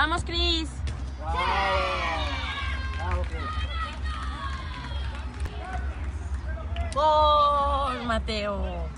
Vamos, Cris. Gol, Mateo.